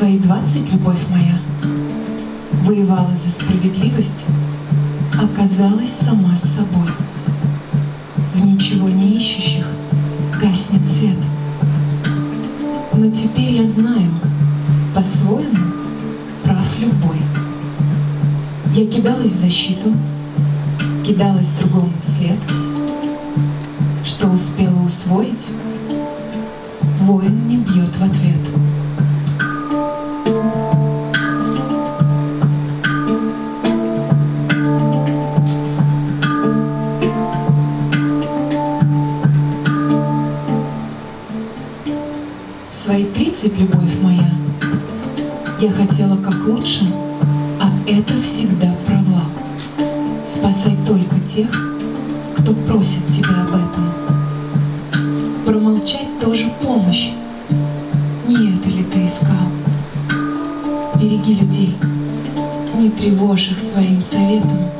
Свои двадцать любовь моя воевала за справедливость, оказалась сама с собой. В ничего не ищущих гаснет свет. Но теперь я знаю, по-своему прав любой. Я кидалась в защиту, кидалась другому вслед. Что успела усвоить, воин не бьет в ответ. Свои тридцать, любовь моя, я хотела как лучше, а это всегда провал. Спасай только тех, кто просит тебя об этом. Промолчать тоже помощь. Не это ли ты искал? Береги людей, не тревожь их своим советом.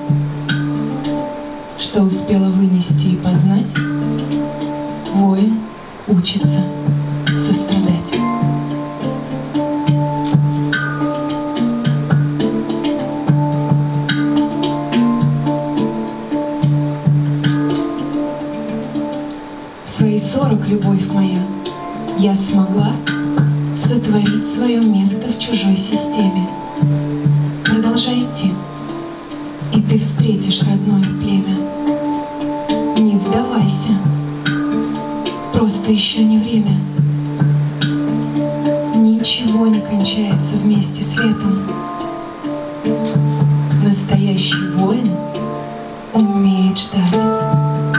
Что успела вынести и познать, воин учится сорок, любовь моя, я смогла сотворить свое место в чужой системе. Продолжай идти, и ты встретишь родное племя. Не сдавайся, просто еще не время. Ничего не кончается вместе с летом. Настоящий воин умеет ждать.